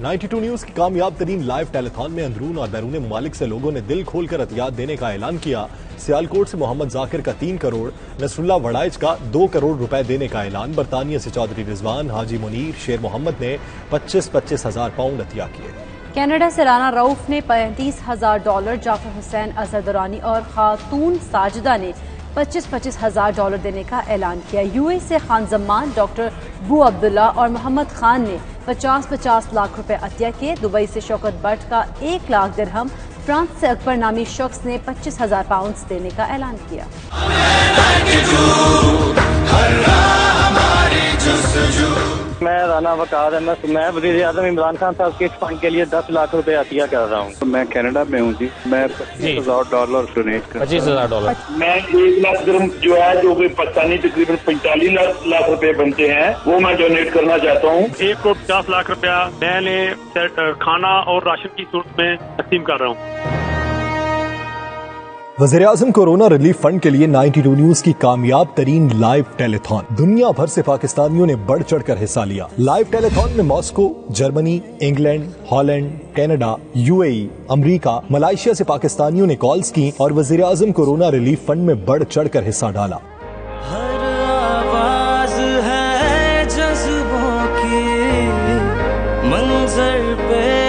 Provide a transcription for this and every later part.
Ninety two news کی کامیاب ترین live telethon میں اندرون اور بیرون ممالک سے لوگوں نے دل کھول کر عطیات دینے کا اعلان کیا۔ سیالکوٹ سے محمد ذاکر کا تین کروڑ نصر اللہ وڑائچ کا دو کروڑ روپے دینے کا اعلان۔ برطانیہ سے چودھری رضوان، حاجی منیر، شیر محمد نے پچیس پچیس ہزار پاؤنڈ عطیہ کیے۔ کینیڈا سے رانا روف نے پینتیس ہزار ڈالر، جعفر حسین اظہر دورانی اور خاتون ساجدہ نے پچیس پچیس ہزار ڈالر دینے کا اعلان کیا۔ یو اے سے خان زمان، ڈاکٹر بو عبداللہ اور محمد خان نے پچاس پچاس لاکھ روپے عطیہ کیے۔ دبئی سے شوکت بٹ کا ایک لاکھ درہم، فرانس سے اکبر نامی شخص نے پچیس ہزار پاؤنڈز دینے کا اعلان کیا۔ میں رانا وقار احمد میں وزیر اعظم عمران خان صاحب کے اس فنڈ کے لیے دس لاکھ روپے عطیہ کر رہا ہوں۔ میں کینیڈا میں ہوں جی میں پچیس ہزار ڈالر ڈونیٹ کر پچیس ہزار ڈالر۔ میں ایک لاکھ درم جو ہے جو کہ پاکستانی تقریباً پینتالیس لاکھ روپے بنتے ہیں وہ میں ڈونیٹ کرنا چاہتا ہوں۔ ایک کروڑ پچاس لاکھ روپیہ میں نے کھانا اور راشن کی صورت میں تقسیم کر رہا ہوں۔ وزیر اعظم کورونا ریلیف فنڈ کے لیے نائنٹی ٹو نیوز کی کامیاب ترین لائیو ٹیلی تھون دنیا بھر سے پاکستانیوں نے بڑھ چڑھ کر حصہ لیا۔ لائیو ٹیلی تھون میں Moscow, Germany, England, Holland, Canada, U A E, America, Malaysia سے پاکستانیوں نے کالز کی اور وزیر اعظم کورونا ریلیف فنڈ میں بڑھ چڑھ کر حصہ ڈالا۔ ہے کی منظر پہ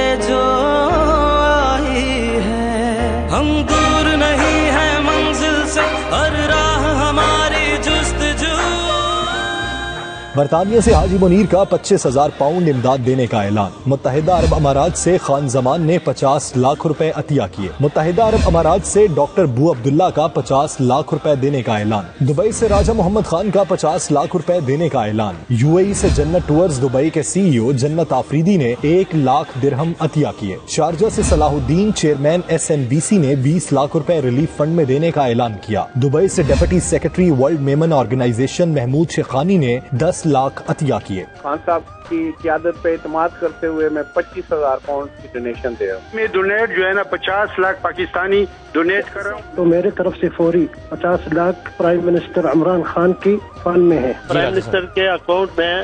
برطانیہ سے حاجی منیر کا پچیس ہزار پاؤنڈ امداد دینے کا اعلان۔ متحدہ عرب امارات سے خان زمان نے پچاس لاکھ روپے عطیہ کیے۔ متحدہ عرب امارات سے ڈاکٹر بو عبداللہ کا پچاس لاکھ روپے دینے کا اعلان۔ دبئی سے راجہ محمد خان کا پچاس لاکھ روپے دینے کا اعلان۔ یو اے ای سے جنت ٹورز دبئی کے سی ای او جنت آفریدی نے ایک لاکھ درہم عطیہ کیے۔ شارجہ سے Salahuddin chairman S N B C نے بیس لاکھ روپے ریلیف فنڈ میں دینے کا اعلان کیا۔ دبئی سے deputy secretary world Memon organization Mahmood Shekhani نے دس لاکھ عطیہ کیے۔ خان صاحب کی قیادت پہ اعتماد کرتے ہوئے میں پچیس ہزار پاؤنڈ کی ڈونیشن دے رہا ہوں۔ میں ڈونیٹ جو ہے نا پچاس لاکھ پاکستانی ڈونیٹ کر رہا ہوں۔ تو میرے طرف سے فوری پچاس لاکھ پرائم منسٹر عمران خان کی فنڈ میں ہے۔ پرائم منسٹر کے اکاؤنٹ میں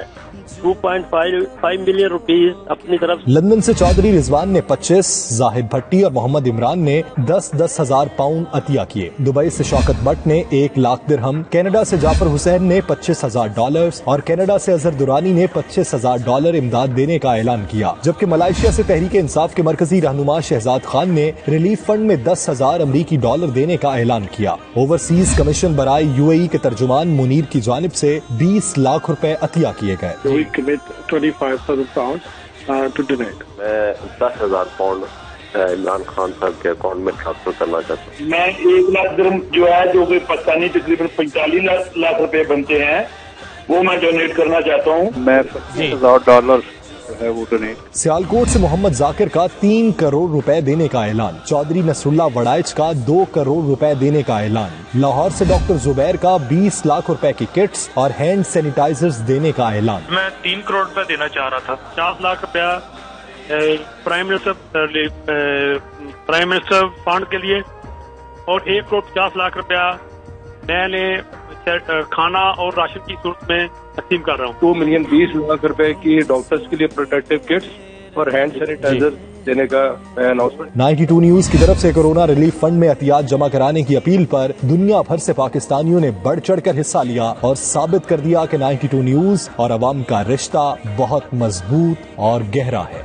two point five million rupees اپنی طرف لندن سے چودھری رضوان نے پچیس، زاہد بھٹی اور محمد عمران نے دس دس ہزار پاؤنڈ عطیہ کیے۔ دبئی سے شوکت بٹ نے ایک لاکھ درہم، کینیڈا سے جعفر حسین نے پچیس ہزار ڈالر اور کینیڈا سے اظہر دورانی نے پچیس ہزار ڈالر امداد دینے کا اعلان کیا۔ جبکہ ملائیشیا سے تحریک انصاف کے مرکزی رہنما شہزاد خان نے ریلیف فنڈ میں دس ہزار امریکی ڈالر دینے کا اعلان کیا۔ اوورسیز کمیشن برائے یو اے ای کے ترجمان منیر کی جانب سے بیس لاکھ روپے عطیہ کیے گئے۔ We commit 25,000 pounds uh, to donate. میں دس ہزار پاؤنڈ عمران خان صاحب کے اکاؤنٹ میں ٹرانسفر کرنا چاہتا ہوں۔ میں ایک لاکھ درم جو ہے جو کہ پاکستانی تقریباً پینتالیس لاکھ روپے بنتے ہیں وہ میں ڈونیٹ کرنا چاہتا ہوں۔ میں پچیس ہزار ڈالر جو ہے وہ ڈونیٹ سیالکوٹ سے محمد ذاکر کا تین کروڑ روپے دینے کا اعلان۔ چودھری نصر اللہ وڑائچ کا دو کروڑ روپے دینے کا اعلان۔ لاہور سے ڈاکٹر زبیر کا بیس لاکھ روپے کی کٹس اور ہینڈ سینیٹائزرز دینے کا اعلان۔ میں تین کروڑ روپے دینا چاہ رہا تھا۔ پچاس لاکھ روپیہ prime minister prime minister fund کے لیے اور ایک کروڑ پچاس لاکھ روپیہ میں نے کھانا اور راشن کی صورت میں تقسیم کر رہا ہوں۔ ٹو ملین بیس لاکھ روپے کی ڈاکٹرز کے لیے پروٹیکٹیو کٹس اور ہینڈ سینیٹائزر دینے کا اناؤنسمنٹ نائنٹی ٹو نیوز کی طرف سے کورونا ریلیف فنڈ میں احتیاط جمع کرانے کی اپیل پر دنیا بھر سے پاکستانیوں نے بڑھ چڑھ کر حصہ لیا اور ثابت کر دیا کہ نائنٹی ٹو نیوز اور عوام کا رشتہ بہت مضبوط اور گہرا ہے۔